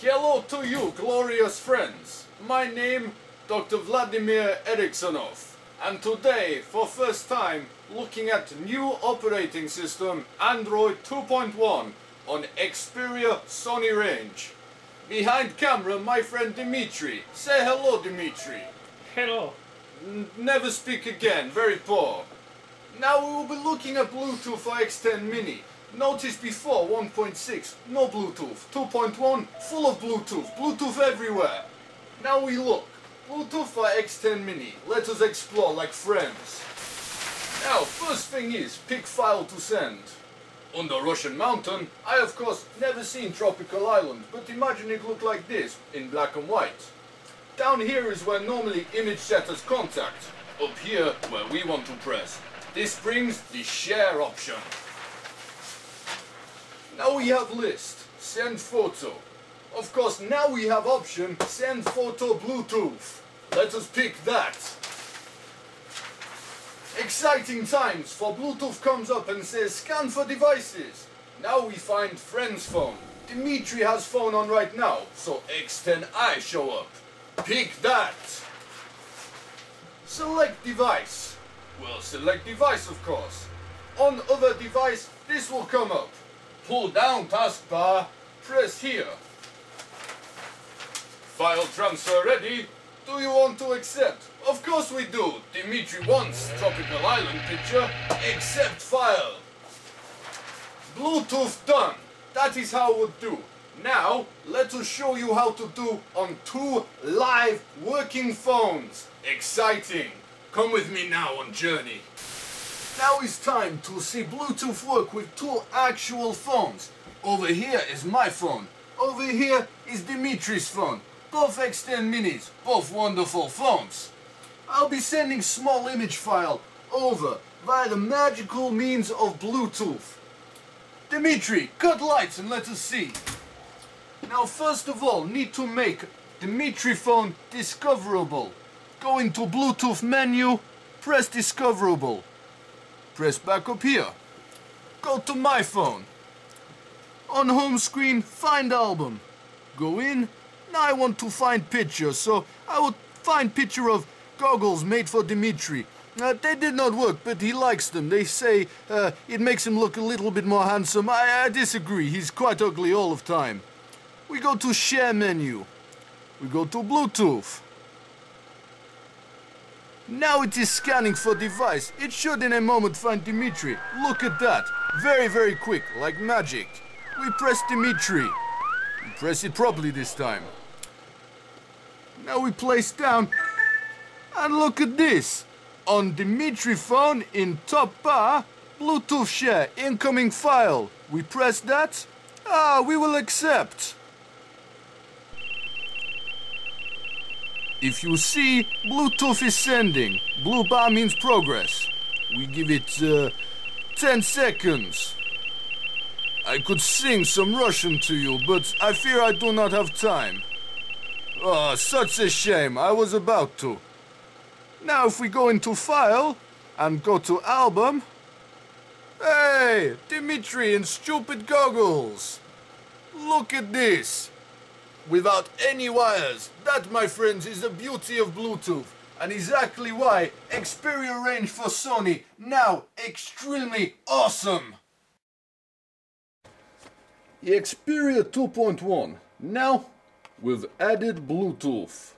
Hello to you, glorious friends. My name, Dr. Vladimir Ericssonov. And today, for first time, looking at new operating system Android 2.1 on Xperia Sony range. Behind camera, my friend Dimitri. Say hello, Dimitri. Hello. N- never speak again, very poor. Now we will be looking at Bluetooth for X10 Mini. Notice before 1.6, no Bluetooth. 2.1, full of Bluetooth. Bluetooth everywhere. Now we look. Bluetooth for X10 Mini. Let us explore like friends. Now, first thing is, pick file to send. On the Russian mountain, I of course never seen tropical island, but imagine it look like this, in black and white. Down here is where normally image setters contact. Up here, where we want to press. This brings the share option. Now we have list, send photo. Of course, now we have option, send photo Bluetooth. Let us pick that. Exciting times, for Bluetooth comes up and says scan for devices. Now we find friend's phone. Dimitri has phone on right now, so X10i show up. Pick that. Select device. Well, select device of course. On other device, this will come up. Pull down taskbar, press here. File transfer ready. Do you want to accept? Of course we do. Dimitri wants tropical island picture. Accept file. Bluetooth done. That is how it would do. Now, let us show you how to do on two live working phones. Exciting. Come with me now on journey. Now it's time to see Bluetooth work with two actual phones. Over here is my phone. Over here is Dimitri's phone. Both X10 minis, both wonderful phones. I'll be sending small image file over via the magical means of Bluetooth. Dimitri, cut lights and let us see. Now first of all, need to make Dimitri phone discoverable. Go into Bluetooth menu, press discoverable. Press back up here. Go to my phone. On home screen, find album. Go in. Now I want to find picture, so I will find picture of goggles made for Dimitri. Uh, they did not work, but he likes them. They say uh, it makes him look a little bit more handsome. I, I disagree. He's quite ugly all of time. We go to share menu. We go to Bluetooth. Now it is scanning for device. It should in a moment find Dimitri. Look at that. Very, very quick, like magic. We press Dimitri. We press it properly this time. Now we place down. And look at this. On Dimitri phone in top bar, Bluetooth share, incoming file. We press that. Ah, we will accept. If you see, Bluetooth is sending. Blue bar means progress. We give it uh, 10 seconds. I could sing some Russian to you, but I fear I do not have time. Oh, such a shame. I was about to. Now, if we go into File and go to Album. Hey, Dimitri in stupid goggles. Look at this without any wires. That, my friends, is the beauty of Bluetooth. And exactly why Xperia range for Sony now extremely awesome. The Xperia 2.1 now with added Bluetooth.